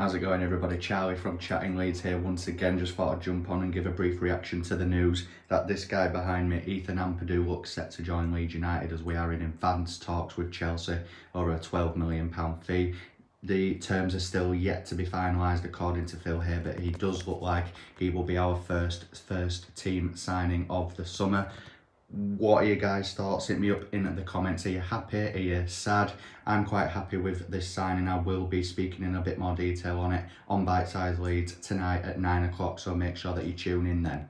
How's it going everybody? Charlie from Chatting Leeds here once again. Just thought I'd jump on and give a brief reaction to the news that this guy behind me, Ethan Ampadu, looks set to join Leeds United as we are in advanced talks with Chelsea over a £12 million fee. The terms are still yet to be finalised according to Phil here, but he does look like he will be our first first team signing of the summer what are your guys' thoughts? Hit me up in the comments. Are you happy? Are you sad? I'm quite happy with this signing. I will be speaking in a bit more detail on it on Bite Size Leeds tonight at 9 o'clock, so make sure that you tune in then.